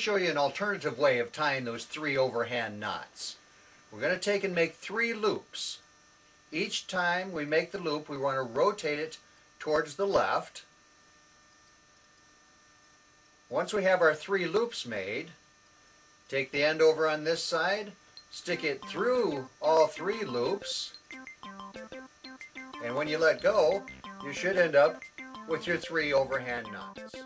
show you an alternative way of tying those three overhand knots. We're going to take and make three loops. Each time we make the loop, we want to rotate it towards the left. Once we have our three loops made, take the end over on this side, stick it through all three loops, and when you let go, you should end up with your three overhand knots.